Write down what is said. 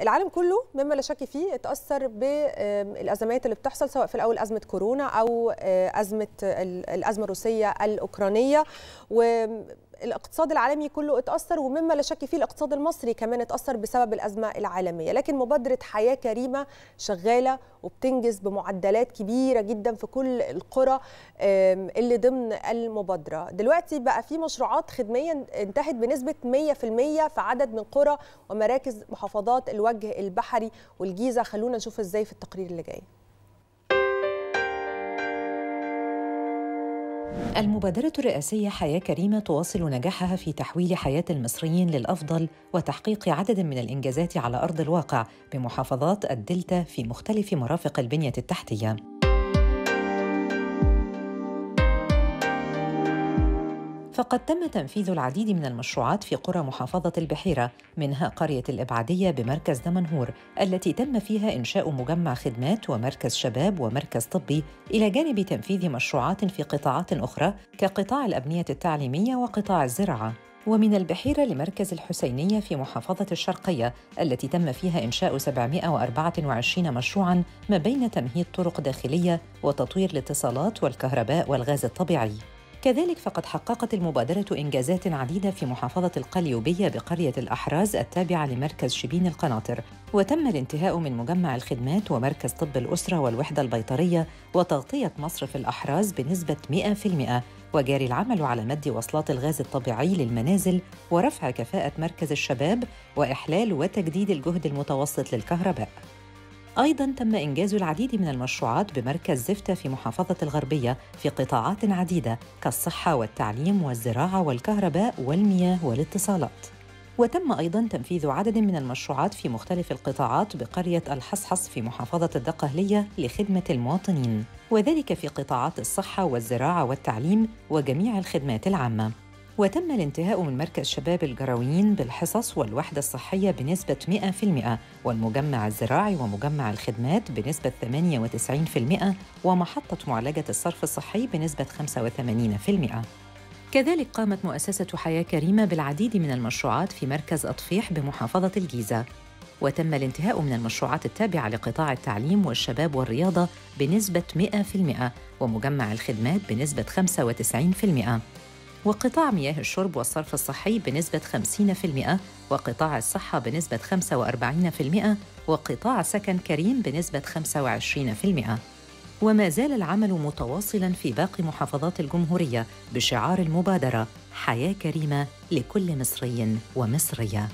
العالم كله مما لا شك فيه اتأثر بالازمات اللي بتحصل سواء في الأول أزمة كورونا أو أزمة الأزمة الروسية الأوكرانية. والاقتصاد العالمي كله اتأثر ومما لا شك فيه الاقتصاد المصري كمان اتأثر بسبب الأزمة العالمية. لكن مبادرة حياة كريمة شغالة وبتنجز بمعدلات كبيرة جدا في كل القرى اللي ضمن المبادرة. دلوقتي بقى في مشروعات خدمية انتهت بنسبة 100% في عدد من قرى ومراكز محافظات الوجه البحري والجيزة. خلونا نشوف إزاي في التقرير اللي جاي. المبادرة الرئاسية حياة كريمة تواصل نجاحها في تحويل حياة المصريين للأفضل وتحقيق عدد من الإنجازات على أرض الواقع بمحافظات الدلتا في مختلف مرافق البنية التحتية. فقد تم تنفيذ العديد من المشروعات في قرى محافظة البحيرة منها قرية الإبعادية بمركز دمنهور التي تم فيها إنشاء مجمع خدمات ومركز شباب ومركز طبي إلى جانب تنفيذ مشروعات في قطاعات أخرى كقطاع الأبنية التعليمية وقطاع الزراعة. ومن البحيرة لمركز الحسينية في محافظة الشرقية التي تم فيها إنشاء 724 مشروعاً ما بين تمهيد طرق داخلية وتطوير الاتصالات والكهرباء والغاز الطبيعي. كذلك فقد حققت المبادرة إنجازات عديدة في محافظة القليوبية بقرية الأحراز التابعة لمركز شبين القناطر. وتم الانتهاء من مجمع الخدمات ومركز طب الأسرة والوحدة البيطرية وتغطية مصرف الأحراز بنسبة 100% وجاري العمل على مد وصلات الغاز الطبيعي للمنازل ورفع كفاءة مركز الشباب وإحلال وتجديد الجهد المتوسط للكهرباء. أيضاً تم إنجاز العديد من المشروعات بمركز زفتة في محافظة الغربية في قطاعات عديدة كالصحة والتعليم والزراعة والكهرباء والمياه والاتصالات. وتم أيضاً تنفيذ عدد من المشروعات في مختلف القطاعات بقرية الحصحص في محافظة الدقهلية لخدمة المواطنين، وذلك في قطاعات الصحة والزراعة والتعليم وجميع الخدمات العامة. وتم الانتهاء من مركز شباب الجراويين بالحصص والوحدة الصحية بنسبة 100% والمجمع الزراعي ومجمع الخدمات بنسبة 98% ومحطة معالجة الصرف الصحي بنسبة 85%. كذلك قامت مؤسسة حياة كريمة بالعديد من المشروعات في مركز أطفيح بمحافظة الجيزة وتم الانتهاء من المشروعات التابعة لقطاع التعليم والشباب والرياضة بنسبة 100% ومجمع الخدمات بنسبة 95% وقطاع مياه الشرب والصرف الصحي بنسبة 50% وقطاع الصحة بنسبة 45% وقطاع سكن كريم بنسبة 25%. وما زال العمل متواصلا في باقي محافظات الجمهورية بشعار المبادرة حياة كريمة لكل مصري ومصرية.